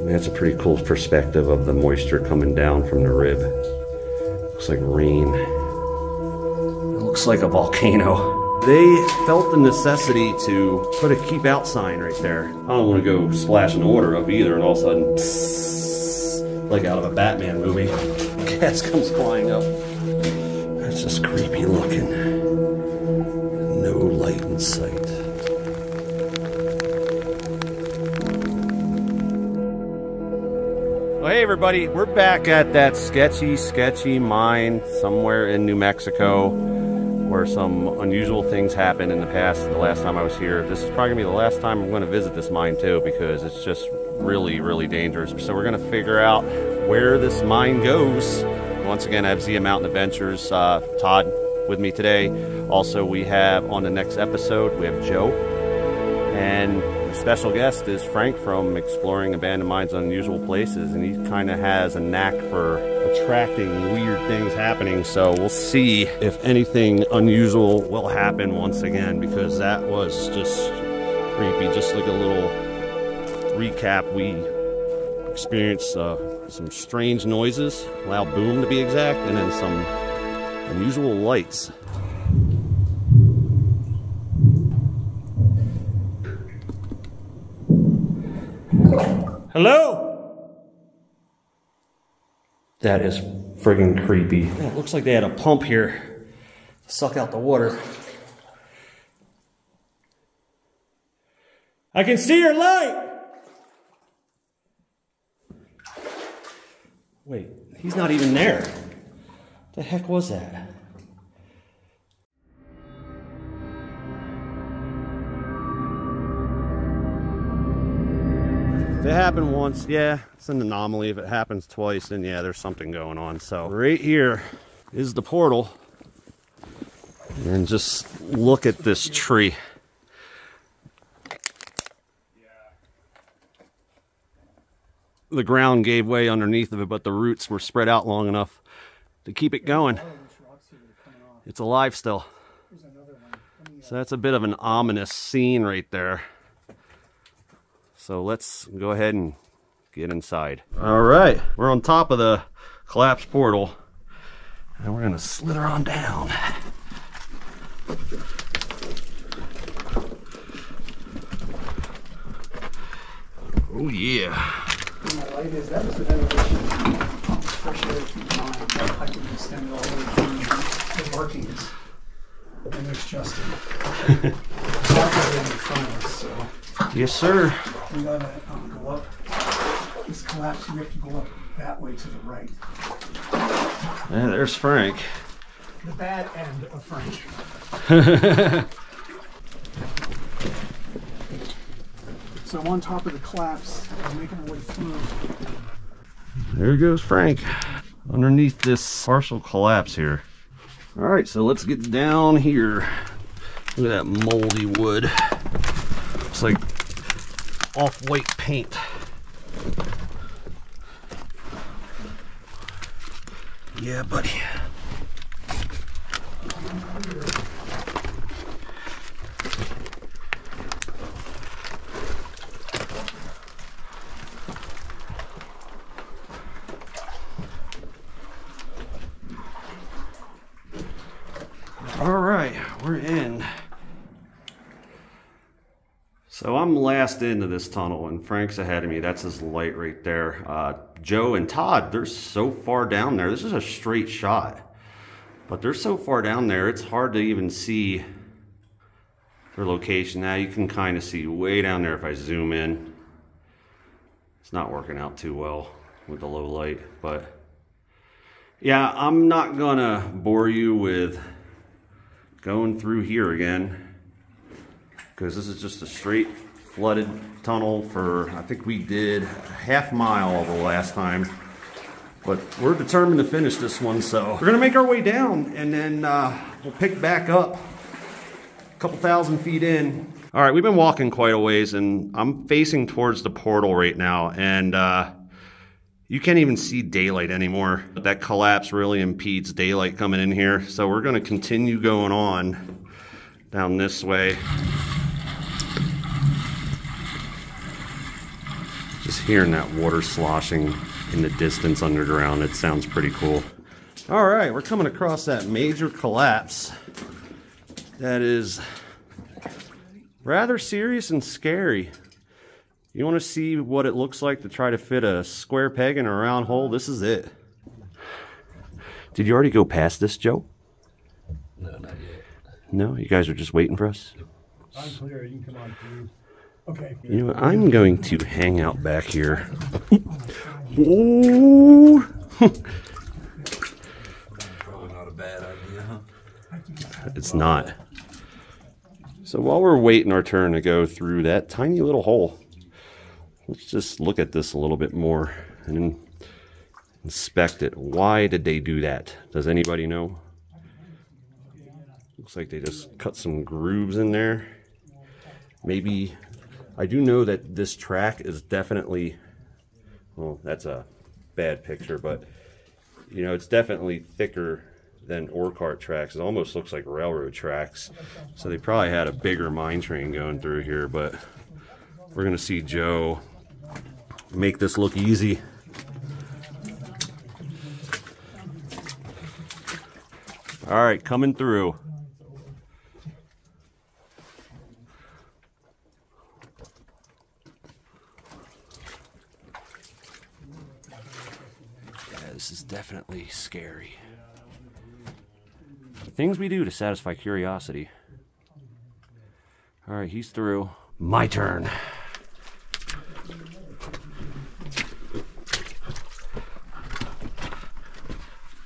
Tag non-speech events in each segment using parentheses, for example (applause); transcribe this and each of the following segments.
I mean, that's a pretty cool perspective of the moisture coming down from the rib. Looks like rain. It looks like a volcano. They felt the necessity to put a keep out sign right there. I don't want to go splashing the water up either and all of a sudden, psst, like out of a Batman movie, gas comes flying up. That's just creepy looking. No light in sight. Well, hey everybody, we're back at that sketchy, sketchy mine somewhere in New Mexico where some unusual things happened in the past the last time I was here. This is probably gonna be the last time I'm gonna visit this mine too because it's just really, really dangerous. So we're gonna figure out where this mine goes. Once again, I have Zia Mountain Adventures, uh, Todd with me today. Also, we have on the next episode, we have Joe. And the special guest is Frank from Exploring Abandoned Mines Unusual Places, and he kind of has a knack for attracting weird things happening. So we'll see if anything unusual will happen once again, because that was just creepy. Just like a little recap, we experienced uh, some strange noises, loud boom to be exact, and then some unusual lights. Hello? That is friggin' creepy. Man, it looks like they had a pump here to suck out the water. I can see your light! Wait, he's not even there. What the heck was that? If it happened once, yeah, it's an anomaly. If it happens twice, then yeah, there's something going on. So right here is the portal. And just look at this tree. The ground gave way underneath of it, but the roots were spread out long enough to keep it going. It's alive still. So that's a bit of an ominous scene right there. So let's go ahead and get inside. All right, we're on top of the collapsed portal and we're gonna slither on down. Oh yeah. And the light is, that was the ventilation. Fresh air through the mine. I can extend it all the way through the workings. And there's Justin. He's right in front of us, so Yes, sir. We gotta um, go up. This collapse, we have to go up that way to the right. Yeah, there's Frank. The bad end of Frank. (laughs) So I'm on top of the collapse, I'm making our way through. There goes Frank underneath this partial collapse here. All right, so let's get down here. Look at that moldy wood. It's like off-white paint. Yeah, buddy. All right, we're in. So I'm last into this tunnel, and Frank's ahead of me. That's his light right there. Uh, Joe and Todd, they're so far down there. This is a straight shot, but they're so far down there, it's hard to even see their location. Now you can kind of see way down there if I zoom in. It's not working out too well with the low light, but yeah, I'm not gonna bore you with going through here again because this is just a straight flooded tunnel for I think we did half mile the last time but we're determined to finish this one so we're gonna make our way down and then uh, we'll pick back up a couple thousand feet in all right we've been walking quite a ways and I'm facing towards the portal right now and uh, you can't even see daylight anymore. That collapse really impedes daylight coming in here. So we're gonna continue going on down this way. Just hearing that water sloshing in the distance underground, it sounds pretty cool. All right, we're coming across that major collapse that is rather serious and scary. You want to see what it looks like to try to fit a square peg in a round hole? This is it. Did you already go past this, Joe? No, not yet. No, you guys are just waiting for us. I'm clear. You can come on through. Okay. You know? I'm going to hang out back here. Ooh. Probably not a bad idea, huh? It's not. So while we're waiting our turn to go through that tiny little hole, let's just look at this a little bit more and inspect it. Why did they do that? Does anybody know? Looks like they just cut some grooves in there. Maybe I do know that this track is definitely well, that's a bad picture, but you know, it's definitely thicker than ore cart tracks. It almost looks like railroad tracks. So they probably had a bigger mine train going through here, but we're gonna see Joe make this look easy. All right, coming through. Yeah, this is scary. Things we do to satisfy curiosity. All right, he's through. My turn.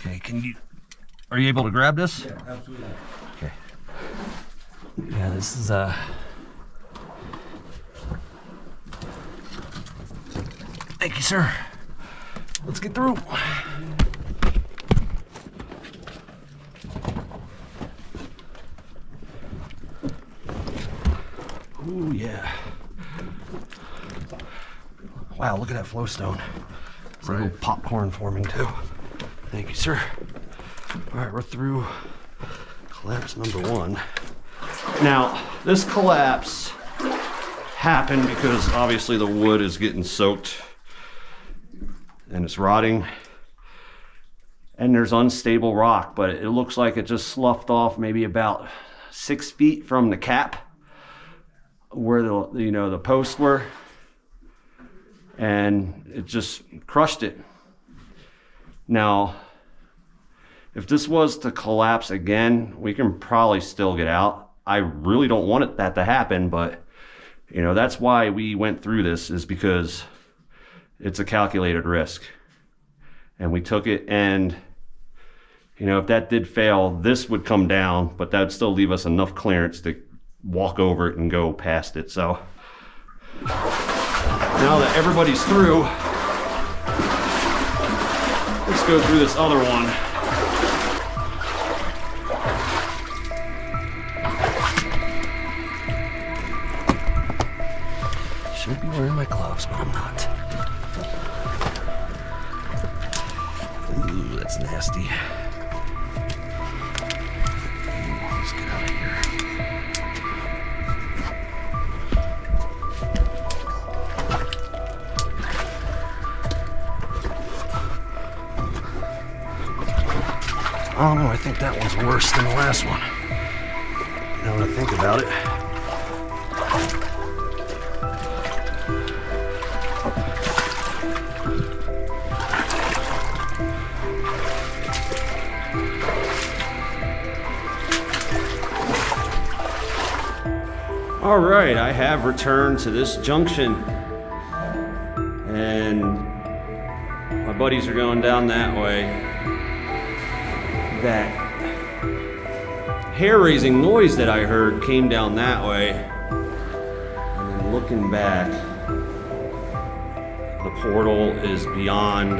Okay, can you? Are you able to grab this? Yeah, absolutely. Okay. Yeah, this is uh Thank you, sir. Let's get through. Ooh, yeah. Wow, look at that flowstone. It's like a little popcorn forming too. Thank you, sir. All right, we're through collapse number one. Now, this collapse happened because obviously the wood is getting soaked and it's rotting. And there's unstable rock, but it looks like it just sloughed off maybe about six feet from the cap where the you know the posts were and it just crushed it. Now if this was to collapse again we can probably still get out. I really don't want it, that to happen but you know that's why we went through this is because it's a calculated risk. And we took it and you know if that did fail this would come down but that would still leave us enough clearance to walk over it and go past it. So now that everybody's through let's go through this other one. Should be wearing my gloves but i'm not. Ooh, that's nasty worse than the last one. Now that I think about it. All right, I have returned to this junction. And my buddies are going down that way. That hair raising noise that I heard came down that way. And then looking back, the portal is beyond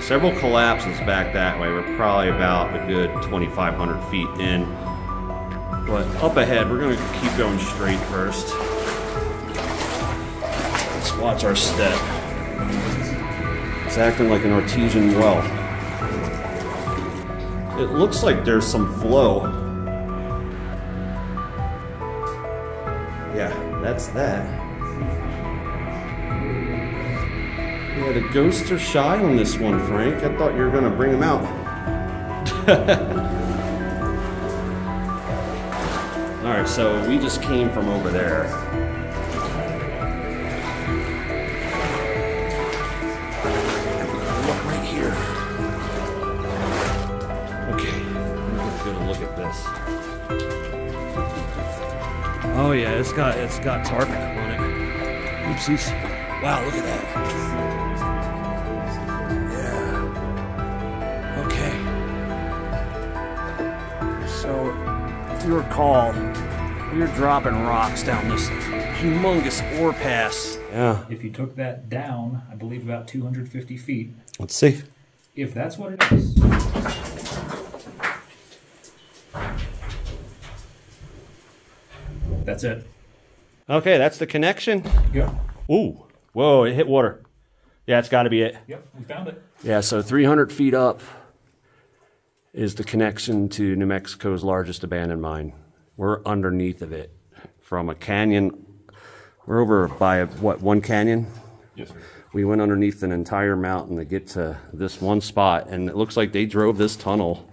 several collapses back that way. We're probably about a good 2,500 feet in. But up ahead, we're gonna keep going straight first. Let's watch our step. It's acting like an artesian well. It looks like there's some flow. That's that. Yeah, the ghosts are shy on this one, Frank. I thought you were gonna bring them out. (laughs) All right, so we just came from over there. Oh yeah, it's got it's got tarp on it. Oopsies. Wow, look at that. Yeah. Okay. So, if you recall, we were dropping rocks down this humongous ore pass. Yeah. If you took that down, I believe about 250 feet, Let's see. if that's what it is. That's it. Okay, that's the connection. Yeah. Ooh. Whoa, it hit water. Yeah, it's got to be it. Yep, we found it. Yeah, so 300 feet up is the connection to New Mexico's largest abandoned mine. We're underneath of it from a canyon. We're over by what one canyon? Yes, sir. We went underneath an entire mountain to get to this one spot, and it looks like they drove this tunnel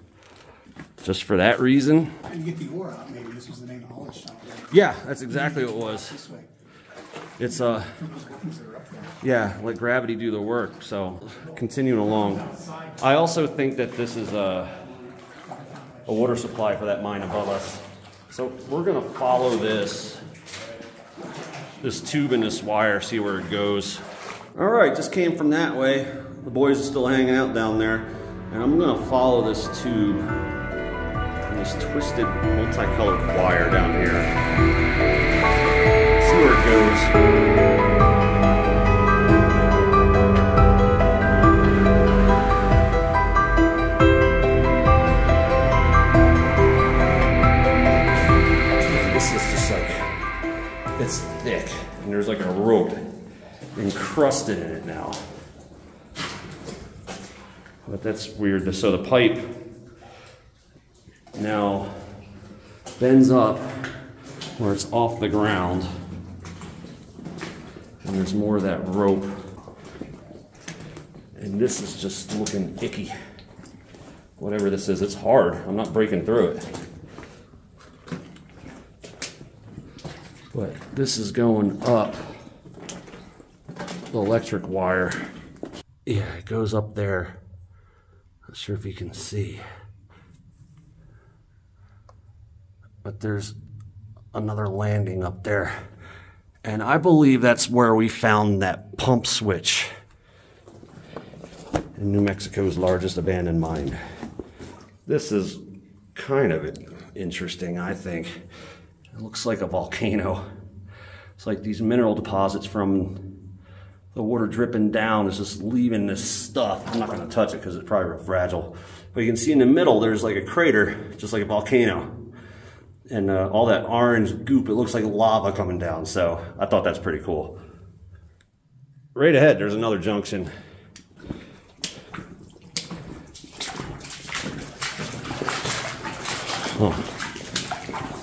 just for that reason. And get the ore out, maybe this was the name of the haulage tunnel. Yeah, that's exactly what it was. This way, It's uh, from those workings that are up there. yeah, let gravity do the work. So, continuing along, I also think that this is a a water supply for that mine above us. So we're gonna follow this this tube and this wire, see where it goes. All right, just came from that way. The boys are still hanging out down there, and I'm gonna follow this tube this twisted multicolored wire down here. See where it goes. This is just like, it's thick, and there's like a rope encrusted in it now. But that's weird. So the pipe now bends up where it's off the ground, and there's more of that rope. And this is just looking icky. Whatever this is, it's hard. I'm not breaking through it. But this is going up the electric wire. Yeah, it goes up there. Not sure if you can see. But there's another landing up there. And I believe that's where we found that pump switch in New Mexico's largest abandoned mine. This is kind of interesting, I think. It looks like a volcano. It's like these mineral deposits from the water dripping down is just leaving this stuff. I'm not going to touch it because it's probably real fragile. But you can see in the middle there's like a crater, just like a volcano. And uh, all that orange goop, it looks like lava coming down. So I thought that's pretty cool. Right ahead, there's another junction. Oh,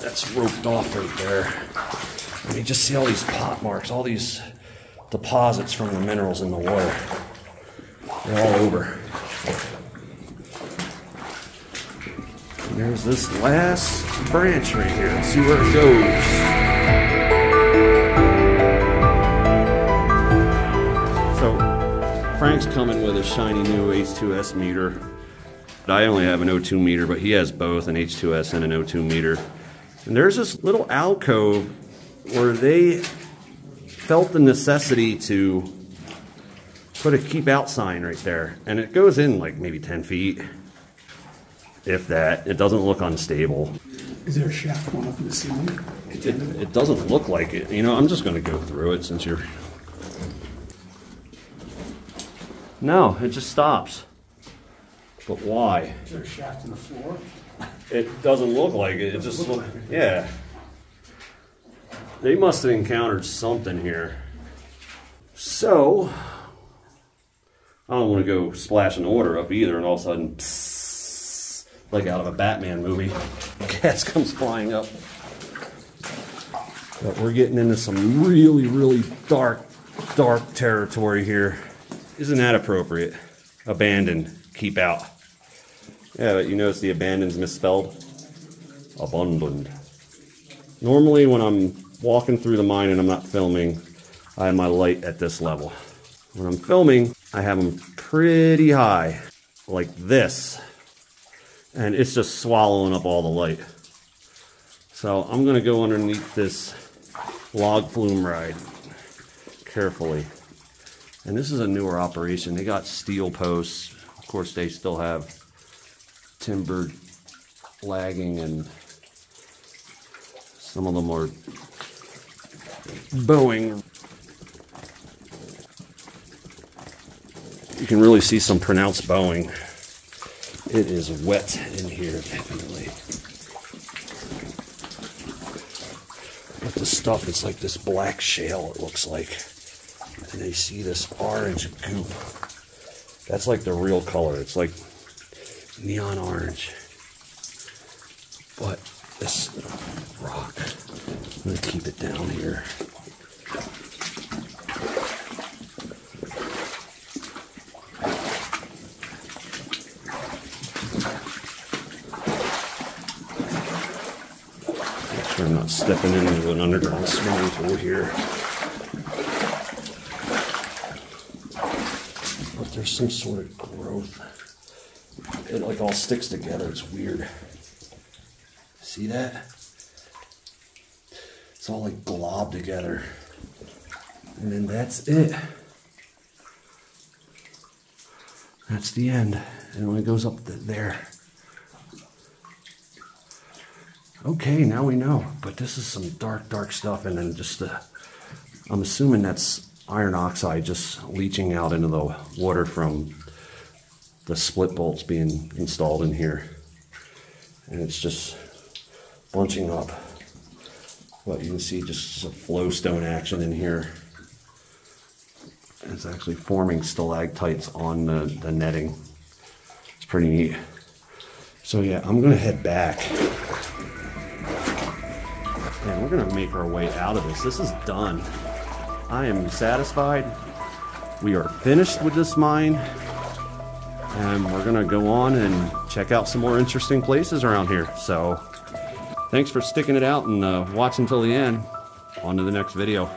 that's roped off right there. You just see all these pot marks, all these deposits from the minerals in the water. They're all over. There's this last branch right here. Let's see where it goes. So, Frank's coming with a shiny new H2S meter. I only have an O2 meter, but he has both an H2S and an O2 meter. And there's this little alcove where they felt the necessity to put a keep out sign right there. And it goes in like maybe 10 feet, if that. It doesn't look unstable. Is there a shaft going up in the ceiling? It, it doesn't look like it. You know, I'm just going to go through it since you're. No, it just stops. But why? Is there a shaft in the floor? It doesn't look like it. It just look, yeah. They must have encountered something here. So, I don't want to go splashing order up either, and all of a sudden, psst, like out of a Batman movie, (laughs) Cats comes flying up. But we're getting into some really, really dark, dark territory here. Isn't that appropriate? Abandoned. Keep out. Yeah, but you notice the abandon's misspelled? Abandoned. Normally when I'm walking through the mine and I'm not filming, I have my light at this level. When I'm filming, I have them pretty high, like this. And it's just swallowing up all the light. So I'm gonna go underneath this log flume ride carefully. And this is a newer operation. They got steel posts. Of course, they still have timber lagging and some of them are bowing. You can really see some pronounced bowing. It is wet in here, definitely. But the stuff, it's like this black shale, it looks like. And they see this orange goop. That's like the real color. It's like neon orange. But this rock, I'm gonna keep it down here. Make sure I'm not stepping into an underground swimming pool here. But there's some sort of growth. It like all sticks together. It's weird. See that? It's all like globbed together. And then that's it. That's the end. And it goes up there. Okay, now we know. But this is some dark, dark stuff. And then just the, I'm assuming that's iron oxide just leaching out into the water from the split bolts being installed in here. And it's just bunching up. But you can see just some flowstone action in here. It's actually forming stalactites on the, the netting. It's pretty neat. So yeah, I'm gonna head back. We're gonna make our way out of this. This is done. I am satisfied. We are finished with this mine. And we're gonna go on and check out some more interesting places around here. So thanks for sticking it out and uh, watching till the end. On to the next video.